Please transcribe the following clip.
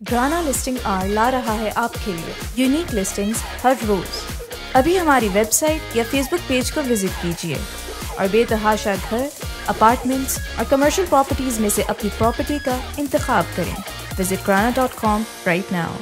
गाना listing are ला रहा है आपके लिए। यूनिक लिस्टिंग्स हर रोज। अभी हमारी वेबसाइट या फेसबुक पेज को विज़िट कीजिए। और बेतहाशा घर अपार्टमेंट्स और कमर्शियल प्रॉपर्टीज़ में से अपनी प्रॉपर्टी का इंतख्या करें। विज़िट कराना डॉट कॉम राइट नाउ